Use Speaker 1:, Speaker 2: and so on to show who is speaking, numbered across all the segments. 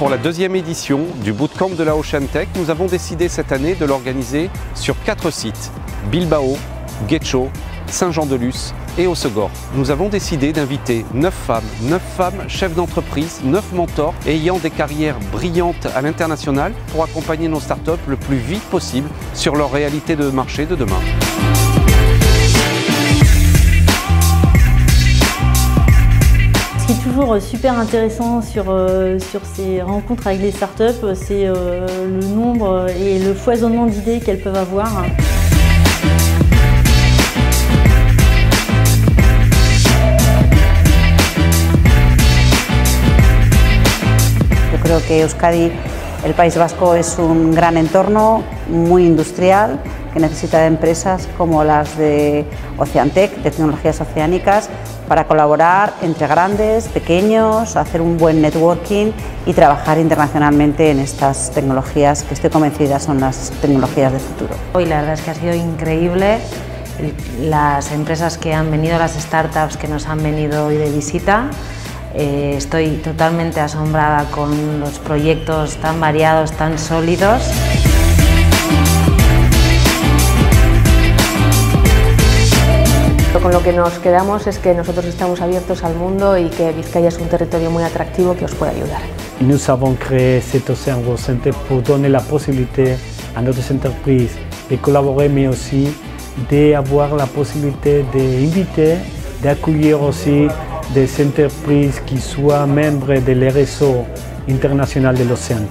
Speaker 1: Pour la deuxième édition du Bootcamp de la Ocean Tech, nous avons décidé cette année de l'organiser sur quatre sites, Bilbao, Guecho, Saint-Jean-de-Luz et Osegor. Nous avons décidé d'inviter 9 femmes, 9 femmes chefs d'entreprise, 9 mentors ayant des carrières brillantes à l'international pour accompagner nos startups le plus vite possible sur leur réalité de marché de demain.
Speaker 2: Super intéressant sur, euh, sur ces rencontres avec les startups, c'est euh, le nombre et le foisonnement d'idées qu'elles peuvent avoir.
Speaker 3: Creo que Euskadi, el País Vasco, es un gran entorno muy industrial que necesita de empresas como las de Oceantec, de tecnologías oceánicas, para colaborar entre grandes, pequeños, hacer un buen networking y trabajar internacionalmente en estas tecnologías que estoy convencida son las tecnologías del futuro.
Speaker 4: Hoy la verdad es que ha sido increíble las empresas que han venido, las startups que nos han venido hoy de visita. Eh, estoy totalmente asombrada con los proyectos tan variados, tan sólidos.
Speaker 5: Lo que nos quedamos es que nosotros estamos abiertos al mundo y que Vizcaya es un territorio muy atractivo que os puede ayudar.
Speaker 6: Nous avons créé cet océan Santé pour donner la possibilité à notre entreprise de collaborer, mais aussi d'avoir la possibilité d'inviter, d'accueillir aussi des entreprises qui soient membres des réseaux internationaux de l'Océan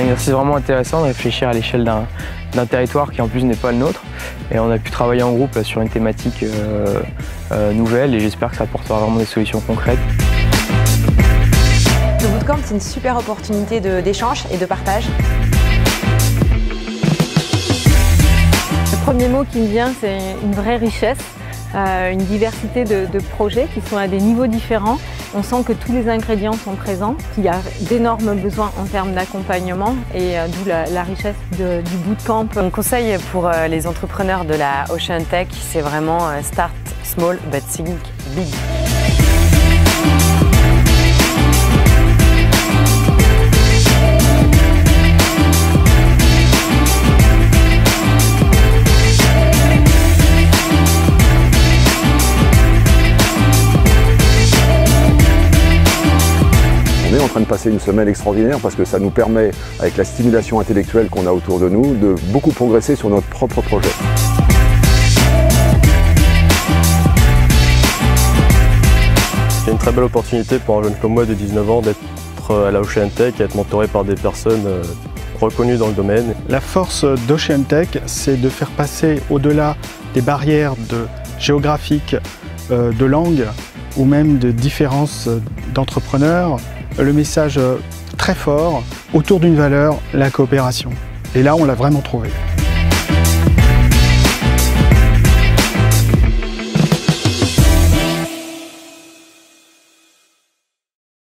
Speaker 7: C'est un exercice vraiment intéressant de réfléchir à l'échelle d'un territoire qui en plus n'est pas le nôtre. Et on a pu travailler en groupe sur une thématique euh, euh, nouvelle et j'espère que ça apportera vraiment des solutions concrètes.
Speaker 8: Le bootcamp, c'est une super opportunité d'échange et de partage.
Speaker 2: Le premier mot qui me vient, c'est une vraie richesse, euh, une diversité de, projets qui sont à des niveaux différents. On sent que tous les ingrédients sont présents, qu'il y a d'énormes besoins en termes d'accompagnement et euh, d'où la, richesse de, du bootcamp.
Speaker 9: Mon conseil pour euh, les entrepreneurs de la Ocean Tech, c'est vraiment euh, start small but think big.
Speaker 10: On est en train de passer une semaine extraordinaire parce que ça nous permet, avec la stimulation intellectuelle qu'on a autour de nous, de beaucoup progresser sur notre propre projet.
Speaker 11: C'est une très belle opportunité pour un jeune comme moi de 19 ans d'être à la Ocean Tech et être mentoré par des personnes reconnues dans le domaine.
Speaker 12: La force d'Ocean Tech, c'est de faire passer au-delà des barrières de géographiques, de langue ou même de différences d'entrepreneurs, le message très fort autour d'une valeur, la coopération. Et là, on l'a vraiment trouvé.